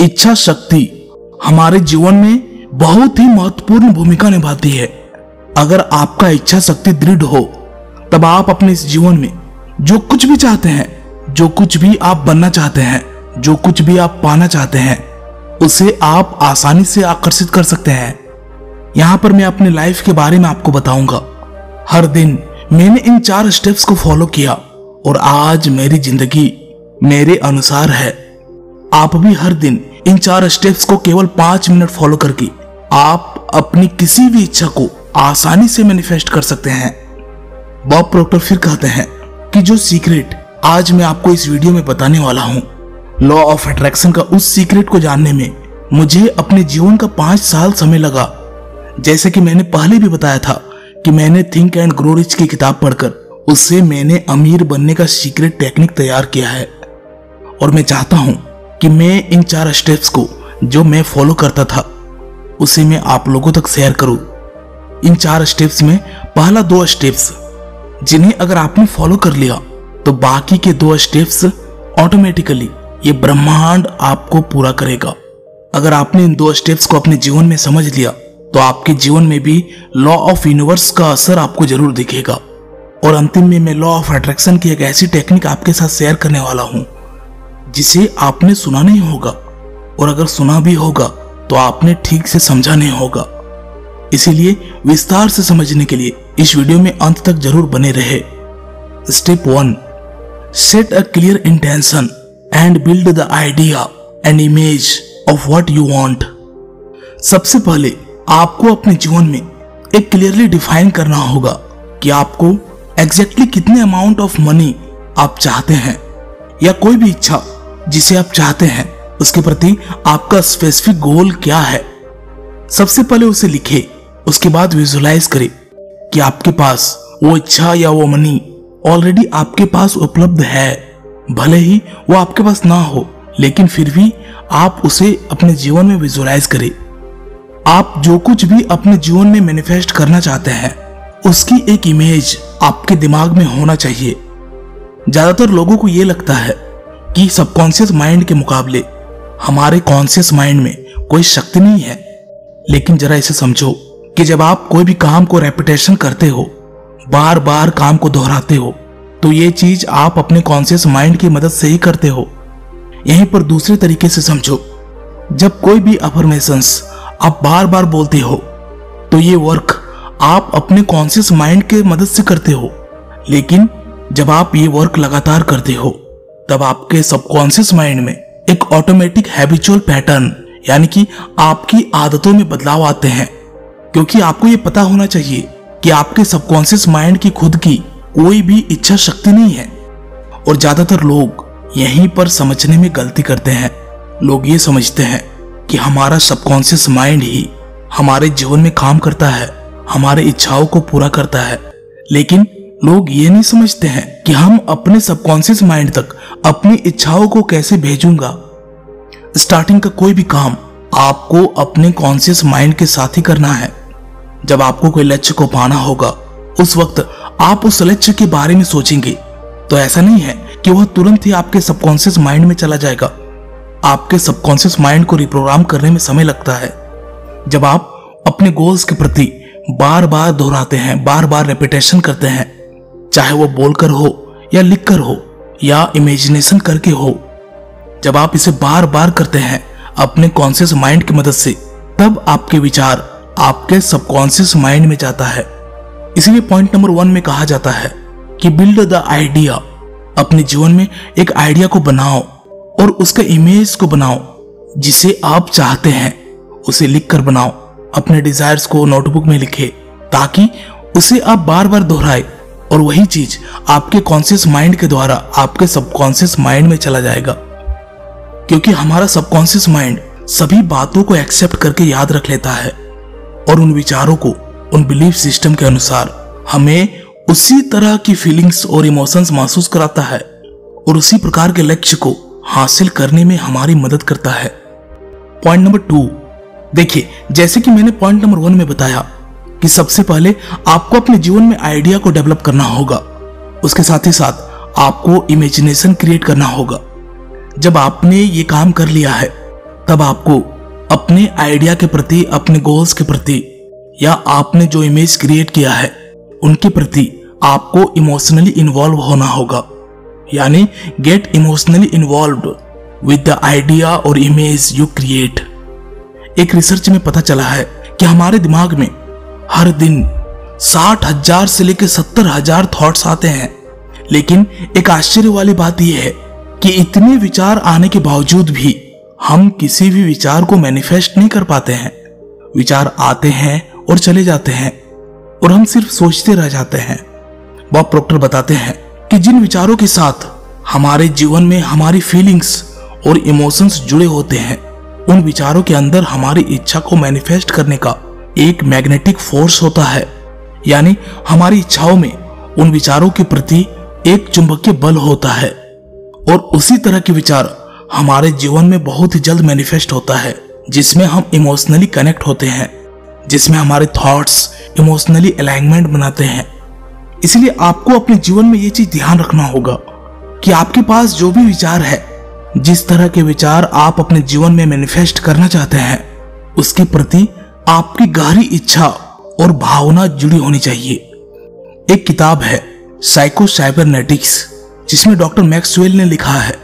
इच्छा शक्ति हमारे जीवन में बहुत ही महत्वपूर्ण भूमिका निभाती है। अगर आपका इच्छा शक्ति दृढ़ हो, तब आप अपने इस जीवन में जो कुछ भी चाहते हैं, जो कुछ भी आप बनना चाहते हैं, जो कुछ भी आप पाना चाहते हैं, उसे आप आसानी से आकर्षित कर सकते हैं। यहाँ पर मैं अपने लाइफ के बारे में आपको बताऊँगा। हर दिन मैंने इन चार स्टेप्स को फॉलो किया और आज मेरी ज़िंदगी मेरे अनुसार है। आप भी हर दिन इन चार स्टेप्स को केवल पाँच मिनट फॉलो करके आप अपनी किसी भी इच्छा को आसानी से मैनिफेस्ट कर सकते हैं। बॉब प्रोक्टर फिर कहते हैं कि जो सीक्रेट आज मैं आपको इस वीडियो में बताने वाला हूँ लॉ ऑफ़ अट्रैक्शन का उस सीक्रेट को जानने में मुझे अपने जीवन का पाँच साल समय लगा। जैसे कि मैंने पहले भी बताया था कि मैंने थिंक एंड ग्रो रिच की किताब पढ़कर उससे मैंने अमीर बनने का सीक्रेट टेक्निक तैयार किया है। और मैं चाहता हूँ कि मैं इन चार स्टेप्स को जो मैं फॉलो करता था, उसे मैं आप लोगों तक शेयर करूँ। इन चार स्टेप्स में पहला दो स्टेप्स जिन्हें अगर आपने फॉलो कर लिया तो बाकी के दो स्टेप्स ऑटोमेटिकली ये ब्रह्मांड आपको पूरा करेगा। अगर आपने इन दो स्टेप्स को अपने जीवन में समझ लिया तो आपके जीवन में भी लॉ ऑफ़ यूनिवर्स का असर आपको ज़रूर दिखेगा। और अंतिम में मैं लॉ ऑफ़ अट्रैक्शन की एक ऐसी टेक्निक आपके साथ शेयर करने वाला हूँ। जिसे आपने सुना नहीं होगा, और अगर सुना भी होगा तो आपने ठीक से समझा नहीं होगा। इसीलिए विस्तार से समझने के लिए इस वीडियो में अंत तक ज़रूर बने रहे। Step one set a clear intention and build the idea and image of what you want सबसे पहले आपको अपने जीवन में एक क्लियरली डिफाइन करना होगा कि आपको एग्जैक्टली exactly कितने अमाउंट ऑफ़ मनी आप चाहते हैं, या कोई भी इच्छा जिसे आप चाहते हैं, उसके प्रति आपका स्पेसिफिक गोल क्या है? सबसे पहले उसे लिखे, उसके बाद विजुलाइज करें कि आपके पास वो इच्छा या वो मनी ऑलरेडी आपके पास उपलब्ध है। भले ही वो आपके पास ना हो, लेकिन फिर भी आप उसे अपने जीवन में विजुलाइज करें। आप जो कुछ भी अपने जीवन में मैनिफेस्ट करना चाहते हैं, उसकी एक इमेज आपके दिमाग में होना चाहिए। ज़्यादातर लोगों को यह लगता है कि सबकॉन्शियस माइंड के मुकाबले हमारे कॉन्शियस माइंड में कोई शक्ति नहीं है। लेकिन जरा इसे समझो कि जब आप कोई भी काम को रेपिटेशन करते हो बार बार काम को दोहराते हो तो ये चीज़ आप अपने कॉन्शियस माइंड की मदद से ही करते हो। यहीं पर दूसरे तरीके से समझो, जब कोई भी अफर्मेशंस आप बार बार बोलते हो तो ये वर्क आप अपने कॉन्शियस माइंड के मदद से करते हो। लेकिन जब आप ये वर्क लगातार करते हो तब आपके सबकॉन्शियस माइंड में एक ऑटोमेटिक हैबिचुअल पैटर्न यानी कि आपकी आदतों में बदलाव आते हैं। क्योंकि आपको ये पता होना चाहिए कि आपके सबकॉन्शियस माइंड की खुद की कोई भी इच्छा शक्ति नहीं है। और ज़्यादातर लोग यहीं पर समझने में गलती करते हैं। लोग ये समझते हैं कि हमारा सबकॉन्शियस माइंड ही हमारे जीवन में काम करता है, हमारे इच्छाओं को पूरा करता है। लेकिन लोग ये नहीं समझते हैं कि हम अपने सबकॉन्शियस माइंड तक अपनी इच्छाओं को कैसे भेजूँगा? स्टार्टिंग का कोई भी काम आपको अपने कॉन्शियस माइंड के साथ ही करना है। जब आपको कोई लक्ष्य को पाना होगा, उस वक्त आप उस लक्ष्य के बारे में सोचेंगे। तो ऐसा नहीं है कि वह तुरंत ही आपके सबकॉन्शियस माइंड में चला जाएगा। आपके सबकॉन्शियस माइंड को रिप्रोग्राम करने में समय लगता है। जब आप अपने गोल्स के प्रति बार बार दोहराते हैं बार बार रेपिटेशन करते हैं, चाहे वो बोलकर हो या लिखकर हो या इमेजिनेशन करके हो। जब आप इसे बार बार करते हैं अपने कॉन्शियस माइंड की मदद से, तब आपके विचार आपके सबकॉन्शियस माइंड में जाता है। इसीलिए पॉइंट नंबर वन में कहा जाता है कि बिल्ड द आइडिया अपने जीवन में एक आइडिया को बनाओ और उसके इमेज को बनाओ, जिसे आप चाहते हैं, उसे लिख कर बनाओ। अपने डिजायर्स को नोटबुक में लिखे, ताकि उसे आप बार बार दोहराए। और वही चीज़ आपके कॉन्शियस माइंड के द्वारा आपके सबकॉन्शियस माइंड में चला जाएगा। क्योंकि हमारा सबकॉन्शियस माइंड सभी बातों को एक्सेप्ट करके याद रख लेता है और उन विचारों को, उन बिलीफ सिस्टम के अनुसार हमें उसी तरह की फीलिंग्स और इमोशंस महसूस कराता है और उसी प्रकार के लक्ष्य को हासिल करने में हमारी मदद करता है। पॉइंट नंबर टू देखिए, जैसे कि मैंने पॉइंट नंबर वन में बताया कि सबसे पहले आपको अपने जीवन में आइडिया को डेवलप करना होगा। उसके साथ ही साथ आपको इमेजिनेशन क्रिएट करना होगा। जब आपने ये काम कर लिया है, तब आपको अपने आइडिया के प्रति, अपने गोल्स के प्रति, या आपने जो इमेज क्रिएट किया है, उनके प्रति आपको इमोशनली इन्वॉल्व होना होगा। यानी get emotionally involve with the idea और इमेज यू क्रिएट एक रिसर्च में पता चला है कि हमारे दिमाग में हर दिन साठ हज़ार से लेकर सत्तर हज़ार थॉट्स आते हैं। लेकिन एक आश्चर्य वाली बात यह है कि इतने विचार आने के बावजूद भी हम किसी भी विचार को मैनिफेस्ट नहीं कर पाते हैं। विचार आते हैं और चले जाते हैं और हम सिर्फ़ सोचते रह जाते हैं। बॉब प्रोक्टर बताते हैं कि जिन विचारों के साथ हमारे जीवन में हमारी फीलिंग्स और इमोशंस जुड़े होते हैं, उन विचारों के अंदर हमारी इच्छा को मैनिफेस्ट करने का एक मैग्नेटिक फोर्स होता है, यानी हमारी इच्छाओं में उन विचारों के प्रति एक चुंबकीय बल होता है, और उसी तरह के विचार हमारे जीवन में बहुत ही जल्द मैनिफेस्ट होता है, जिसमें हम इमोशनली कनेक्ट होते हैं, जिसमें हमारे थॉट्स इमोशनली अलाइनमेंट बनाते हैं। इसलिए आपको अपने जीवन में ये चीज़ ध्यान रखना होगा कि आपके पास जो भी विचार है, जिस तरह के विचार आप अपने जीवन में मैनिफेस्ट करना चाहते हैं, उसके प्रति आपकी गहरी इच्छा और भावना जुड़ी होनी चाहिए। एक किताब है साइको साइबरनेटिक्स जिसमें डॉक्टर मैक्सवेल ने लिखा है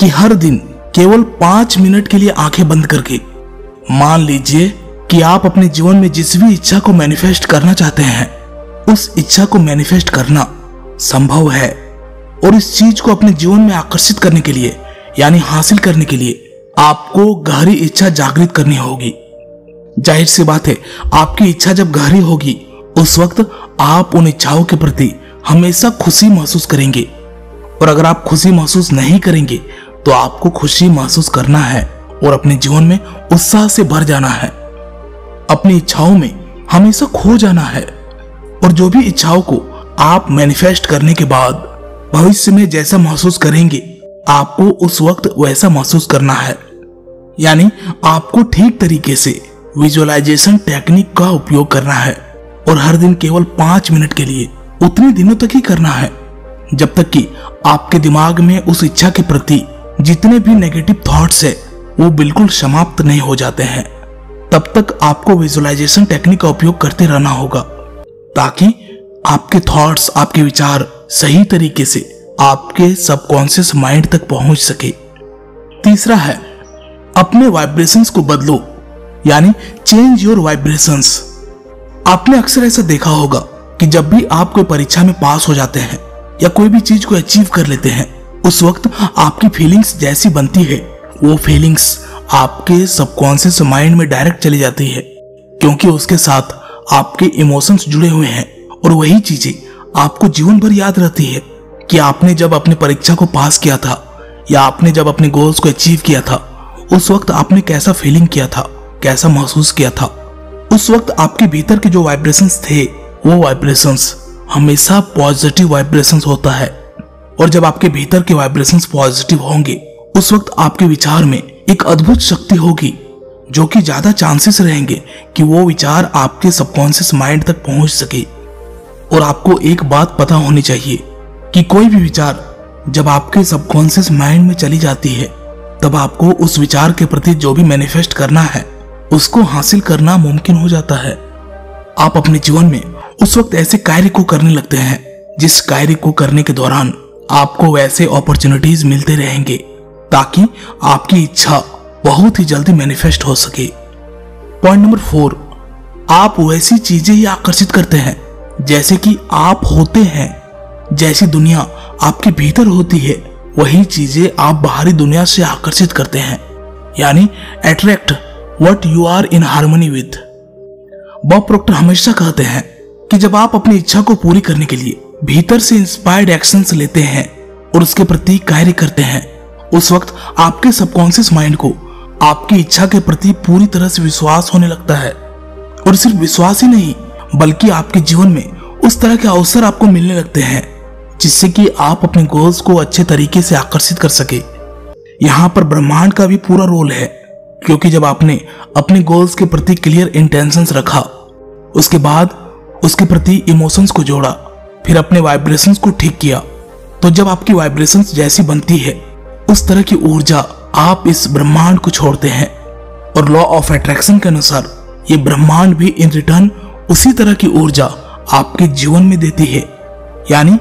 कि हर दिन केवल पाँच मिनट के लिए आँखें बंद करके, मान लीजिए कि आप अपने जीवन में जिस भी इच्छा को मैनिफेस्ट करना चाहते हैं, उस इच्छा को मैनिफेस्ट करना संभव है। और इस चीज़ को अपने जीवन में आकर्षित करने के लिए, यानी हासिल करने के लिए, आपको गहरी इच्छा जागृत करनी होगी। ज़ाहिर सी बात है, आपकी इच्छा जब गहरी होगी, उस वक्त आप उन इच्छाओं के प्रति हमेशा खुशी महसूस करेंगे। और अगर आप खुशी महसूस नहीं करेंगे तो आपको खुशी महसूस करना है और अपने जीवन में उत्साह से भर जाना है। अपनी इच्छाओं में हमेशा खो जाना है और जो भी इच्छाओं को आप मैनिफेस्ट करने के बाद भविष्य में जैसा महसूस करेंगे, आपको उस वक्त वैसा महसूस करना है। यानी आपको ठीक तरीके से विजुअलाइजेशन टेक्निक का उपयोग करना है और हर दिन केवल पाँच मिनट के लिए उतने दिनों तक ही करना है। जब तक कि आपके दिमाग में उस इच्छा के प्रति जितने भी नेगेटिव थॉट्स है, वो बिल्कुल समाप्त नहीं हो जाते हैं। तब तक आपको विजुअलाइजेशन टेक्निक का उपयोग करते रहना होगा, ताकि आपके थॉट्स आपके विचार सही तरीके से आपके सबकॉन्शियस माइंड तक पहुँच सके। तीसरा है, अपने वाइब्रेशंस को बदलो। यानी चेंज योर वाइब्रेशंस आपने अक्सर ऐसा देखा होगा कि जब भी आप कोई परीक्षा में पास हो जाते हैं या कोई भी चीज़ को अचीव कर लेते हैं, उस वक्त आपकी फीलिंग्स जैसी बनती है। वो फीलिंग्स आपके सबकॉन्शियस माइंड में डायरेक्ट चली जाती है, क्योंकि उसके साथ आपके इमोशंस जुड़े हुए हैं और वही चीज़ें आपको जीवन भर याद रहती है कि आपने जब अपने परीक्षा को पास किया था या आपने जब अपने गोल्स को अचीव किया था, उस वक्त आपने कैसा फीलिंग किया था। कैसा महसूस किया था। उस वक्त आपके भीतर के जो वाइब्रेशंस थे, वो वाइब्रेशंस हमेशा पॉजिटिव वाइब्रेशंस होता है। और जब आपके भीतर के वाइब्रेशंस पॉजिटिव होंगे, उस वक्त आपके विचार में एक अद्भुत शक्ति होगी, जो कि ज़्यादा चांसेस रहेंगे कि वो विचार आपके सबकॉन्शियस माइंड तक पहुँच सके। और आपको एक बात पता होनी चाहिए कि कोई भी विचार जब आपके सबकॉन्शियस माइंड में चली जाती है, तब आपको उस विचार के प्रति जो भी मैनिफेस्ट करना है उसको हासिल करना मुमकिन हो जाता है। आप अपने जीवन में उस वक्त ऐसे कार्य को करने लगते हैं, जिस कार्य को करने के दौरान आपको वैसे अपॉर्चुनिटीज़ मिलते रहेंगे, ताकि आपकी इच्छा बहुत ही जल्दी मैनिफेस्ट हो सके। पॉइंट नंबर फोर आप वैसी चीज़ें ही आकर्षित करते हैं, जैसे कि आप होते हैं। जैसी दुनिया आपके भीतर होती है, वही चीज़ें आप बाहरी दुनिया से आकर्षित करते हैं। यानी attract what you are in harmony with Bob Proctor हमेशा कहते हैं कि जब आप अपनी इच्छा को पूरी करने के लिए भीतर से इंस्पायर्ड एक्शन लेते हैं और उसके प्रति कार्य करते हैं, उस वक्त आपके सबकॉन्शियस माइंड को आपकी इच्छा के प्रति पूरी तरह से विश्वास होने लगता है। और सिर्फ़ विश्वास ही नहीं, बल्कि आपके जीवन में उस तरह के अवसर आपको मिलने लगते हैं, जिससे कि आप अपने गोल्स को अच्छे तरीके से आकर्षित कर सके। यहाँ पर ब्रह्मांड का भी पूरा रोल है। क्योंकि जब आपने अपने गोल्स के प्रति क्लियर इंटेंशंस रखा, उसके बाद उसके प्रति इमोशंस को जोड़ा, फिर अपने वाइब्रेशंस को ठीक किया तो जब आपकी वाइब्रेशंस जैसी बनती है, उस तरह की ऊर्जा आप इस ब्रह्मांड को छोड़ते हैं। और लॉ ऑफ़ अट्रैक्शन के अनुसार, ये ब्रह्मांड भी इन रिटर्न उसी तरह की ऊर्जा आपके जीवन में देती है। यानी,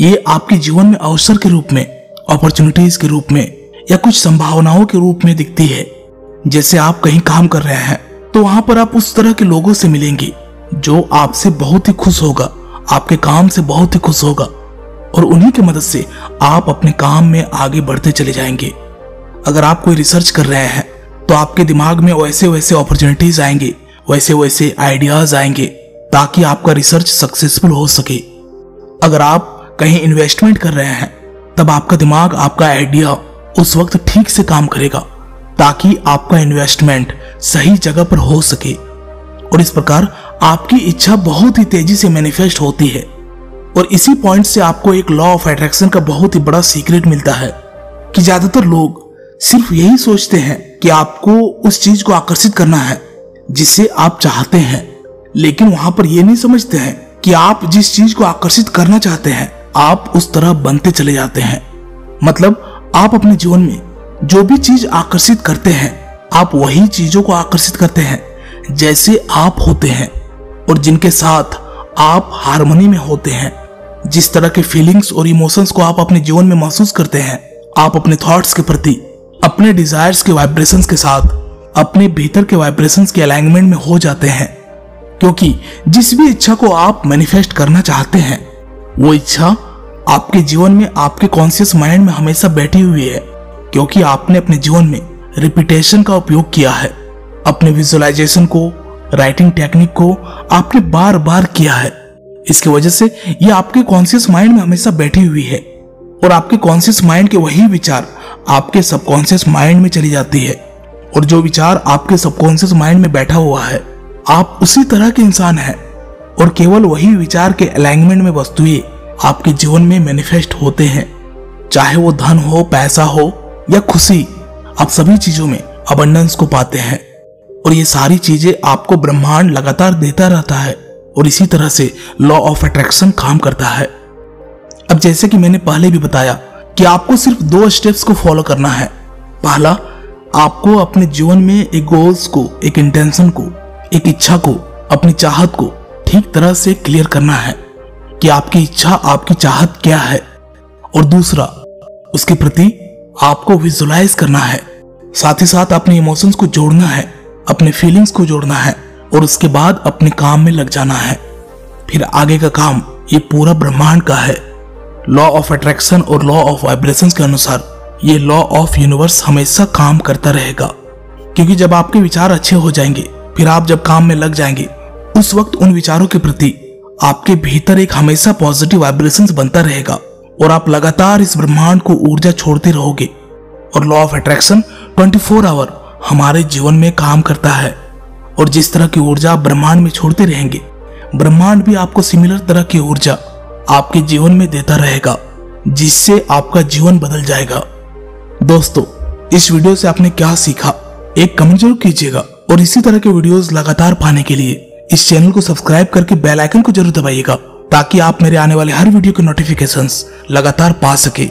ये आपके जीवन में अवसर के रूप में अपॉर्चुनिटीज़ के रूप में, या कुछ संभावनाओं के रूप में दिखती है। जैसे आप कहीं काम कर रहे हैं तो वहाँ पर आप उस तरह के लोगों से मिलेंगे, जो आपसे बहुत ही खुश होगा, आपके काम से बहुत ही खुश होगा, और उन्हीं की मदद से आप अपने काम में आगे बढ़ते चले जाएँगे। अगर आप कोई रिसर्च कर रहे हैं तो आपके दिमाग में वैसे वैसे अपॉर्चुनिटीज़ आएँगे वैसे वैसे आइडियाज़ आएँगे, ताकि आपका रिसर्च सक्सेसफुल हो सके। अगर आप कहीं इन्वेस्टमेंट कर रहे हैं, तब आपका दिमाग, आपका आइडिया उस वक्त ठीक से काम करेगा। ताकि आपका इन्वेस्टमेंट सही जगह पर हो सके। और इस प्रकार आपकी इच्छा बहुत ही तेज़ी से मैनिफेस्ट होती है। और इसी पॉइंट से आपको एक लॉ ऑफ़ अट्रैक्शन का बहुत ही बड़ा सीक्रेट मिलता है कि ज़्यादातर लोग सिर्फ़ यही सोचते हैं कि आपको उस चीज़ को आकर्षित करना है, जिसे आप चाहते हैं। लेकिन वहाँ पर यह नहीं समझते हैं कि आप जिस चीज़ को आकर्षित करना चाहते हैं, आप उस तरह बनते चले जाते हैं। मतलब आप अपने जीवन में जो भी चीज़ आकर्षित करते हैं, आप वही चीज़ों को आकर्षित करते हैं, जैसे आप होते हैं, और जिनके साथ आप हारमोनी में होते हैं। जिस तरह के फीलिंग्स और इमोशंस को आप अपने जीवन में महसूस करते हैं, आप अपने थॉट्स के प्रति, अपने डिजायर्स के वाइब्रेशंस के साथ, अपने भीतर के वाइब्रेशंस के अलाइनमेंट में हो जाते हैं। क्योंकि जिस भी इच्छा को आप मैनिफेस्ट करना चाहते हैं, वो इच्छा आपके जीवन में, आपके कॉन्शियस माइंड में हमेशा बैठी हुई है। क्योंकि आपने अपने जीवन में रिपीटेशन का उपयोग किया है। अपने विजुअलाइजेशन को राइटिंग टेक्निक को आपने बार बार किया है। इसकी वजह से ये आपके कॉन्शियस माइंड में हमेशा बैठी हुई है और आपके कॉन्शियस माइंड के वही विचार आपके सबकॉन्शियस माइंड में चली जाती है और जो विचार आपके सबकॉन्शियस माइंड में बैठा हुआ है, आप उसी तरह के इंसान हैं और केवल वही विचार के अलाइनमेंट में वस्तुएँ आपके जीवन में मैनिफेस्ट होते हैं। चाहे वो धन हो, पैसा हो या खुशी, आप सभी चीज़ों में अबंडेंस को पाते हैं। और ये सारी चीज़ें आपको ब्रह्मांड लगातार देता रहता है और इसी तरह से लॉ ऑफ़ अट्रैक्शन काम करता है। अब जैसे कि मैंने पहले भी बताया कि आपको सिर्फ़ दो स्टेप्स को फॉलो करना है। पहला, आपको अपने जीवन में एक गोल्स को, एक इंटेंशन को, एक इच्छा को, अपनी चाहत को ठीक तरह से क्लियर करना है कि आपकी इच्छा, आपकी चाहत क्या है। और दूसरा, उसके प्रति आपको विजुलाइज करना है। साथ ही साथ अपने इमोशंस को जोड़ना है, अपने फीलिंग्स को जोड़ना है और उसके बाद अपने काम में लग जाना है। फिर आगे का काम ये पूरा ब्रह्मांड का है। लॉ ऑफ़ अट्रैक्शन और लॉ ऑफ़ वाइब्रेशन के अनुसार ये लॉ ऑफ़ यूनिवर्स हमेशा काम करता रहेगा। क्योंकि जब आपके विचार अच्छे हो जाएँगे, फिर आप जब काम में लग जाएँगे, उस वक्त उन विचारों के प्रति आपके भीतर एक हमेशा पॉजिटिव वाइब्रेशन बनता रहेगा। और आप लगातार इस ब्रह्मांड को ऊर्जा छोड़ते रहोगे। और लॉ ऑफ़ अट्रैक्शन 24 आवर हमारे जीवन में काम करता है। और जिस तरह की ऊर्जा आप ब्रह्मांड में छोड़ते रहेंगे, ब्रह्मांड भी आपको सिमिलर तरह की ऊर्जा आपके जीवन में देता रहेगा, जिससे आपका जीवन बदल जाएगा। दोस्तों, इस वीडियो से आपने क्या सीखा? एक कमेंट ज़रूर कीजिएगा। और इसी तरह के वीडियोस लगातार पाने के लिए इस चैनल को सब्सक्राइब करके बेल आइकन को ज़रूर दबाइएगा। ताकि आप मेरे आने वाले हर वीडियो के नोटिफिकेशंस लगातार पा सके।